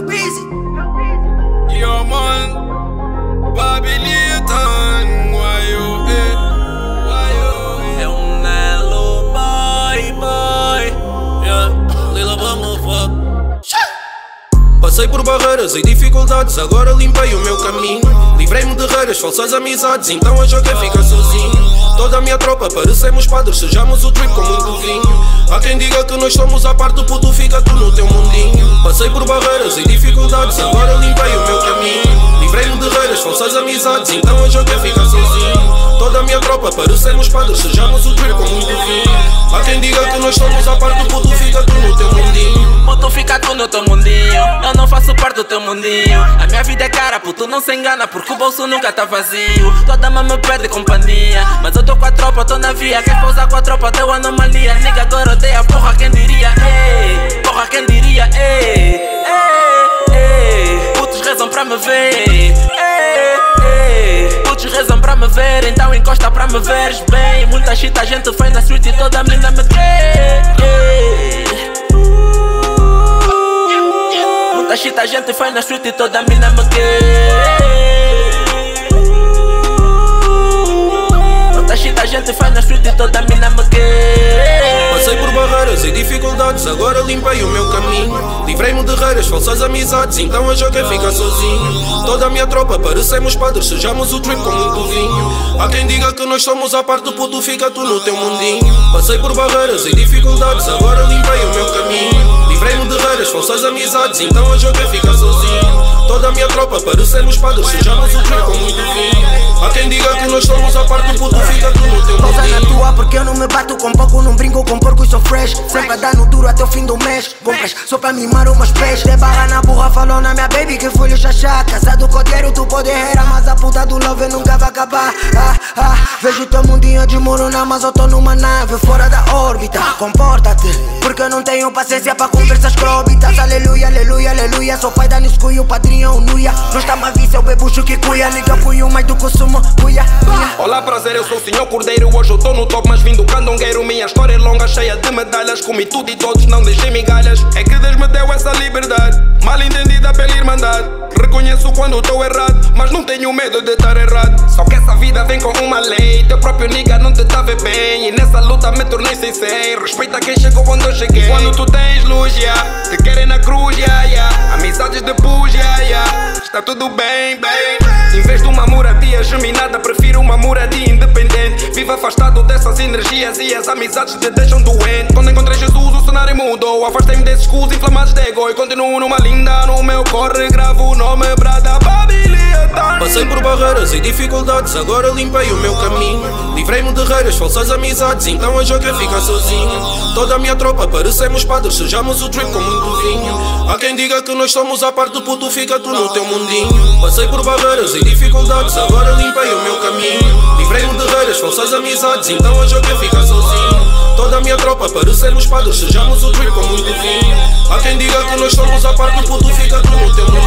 Help easy. Man, Babylon, why you eh? Why you eh? É um Nelo, boy, boy. Yeah, little motherfucker. Passei por barreiras e dificuldades, agora limpei o meu caminho. Livrei-me de reiras, falsas amizades, então hoje eu quero ficar sozinho. Toda a minha tropa parecemos padres, sejamos o trip com muito vinho. Há quem diga que nós somos a parte, puto, fica tu no teu mundinho. Passei por barreiras e dificuldades, agora limpei o meu caminho. Livrei-me de reiras, falsas amizades, então hoje eu quero ficar sozinho. Toda a minha tropa parecemos padres, sejamos o trip com muito vinho. Há quem diga que nós somos a parte, puto, fica tu no teu mundinho. Puto, fica tu no teu mundinho. Faço parte do teu mundinho. A minha vida é cara, puto, não se engana, porque o bolso nunca tá vazio. Toda mãe me perde companhia. Mas eu tô com a tropa, tô na via. Quem pousar com a tropa deu anomalia. Nigga, agora odeia, porra, quem diria? Ei, porra, quem diria? Ei, ei, ei. Putos rezam pra me ver. Ei, ei. Putos rezam pra me ver. Então encosta pra me veres bem. Muita shit a gente faz na street e toda menina me crê. Gente faz na street e toda mina me quer Muita shit a gente faz na street e toda mina me quer Passei por barreiras e dificuldades, agora limpei o meu caminho. Livrei-me de reiras, falsas amizades, então hoje eu quero ficar sozinho. Toda a minha tropa parecemos padres, sejamos o trip com muito vinho. Há quem diga que nós somos a parte, puto, fica tu no teu mundinho. Passei por barreiras e dificuldades, agora limpei o meu caminho. Falsas amizades, então hoje eu quero ficar sozinho. Toda a minha tropa parecemos padres, sejamos o trip com muito vinho. Há quem diga que nós somos a parte, puto, fica tu no teu Pausa na tua porque eu não me bato com pouco Não brinco com porco, sou fresh. Sempre a dar no duro até o fim do mês. Compras só pra mimar os meus pés. De barra na burra falou na minha baby que foi o xaxá. Casado com dinheiro tu pode errar Mas a puta do love nunca vai acabar. Ah, ah, Vejo teu mundinho de morona Mas eu tô numa nave fora da órbita. Comporta-te Eu não tenho paciência pra conversas cróbitas Aleluia, aleluia, aleluia Sou pai da Nisco e o padrinho é Nuia Não está mais vício, eu bebo que cuia Liga, fui o mais do consumo, cuia Olá, prazer, eu sou o senhor Cordeiro. Hoje eu tô no top, mas vim do candongueiro. Minha história é longa, cheia de medalhas. Comi tudo e todos, não deixei migalhas. É que Deus me deu essa liberdade, mal entendida pela irmandade. Reconheço quando tô errado, mas não tenho medo de estar errado. Só que essa vida vem com uma lei. Teu próprio nigga não te tá ver bem. E nessa luta me tornei sensei. Respeita quem chegou quando eu cheguei. Quando tu tens luz, yeah. te querem na cruz, yeah, yeah. amizades de pus, yeah, está tudo bem, bem. Em vez de uma moradia geminada, prefiro uma moradia independente. Vivo afastado dessas energias e as amizades te deixam doente. Quando encontrei Jesus, o cenário mudou. Afastei-me desses cus inflamados de ego e continuo numa linda. No meu corre, gravo o nome Brada Babilia. Passei por barreiras e dificuldades, agora limpei o meu caminho. Livrei-me de reiras, falsas amizades, então hoje eu quero ficar sozinho. Toda a minha tropa parecemos padres, sejamos o trip com muito vinho. Há quem diga que nós somos a parte, puto, fica tu no teu mundinho. Passei por barreiras e dificuldades, agora limpei o meu caminho. Livrei-me de reiras, falsas amizades, então hoje eu quero ficar sozinho. Toda a minha tropa parecemos padres, sejamos o trip com muito vinho. Há quem diga que nós somos a parte, puto, fica tu no teu mundinho.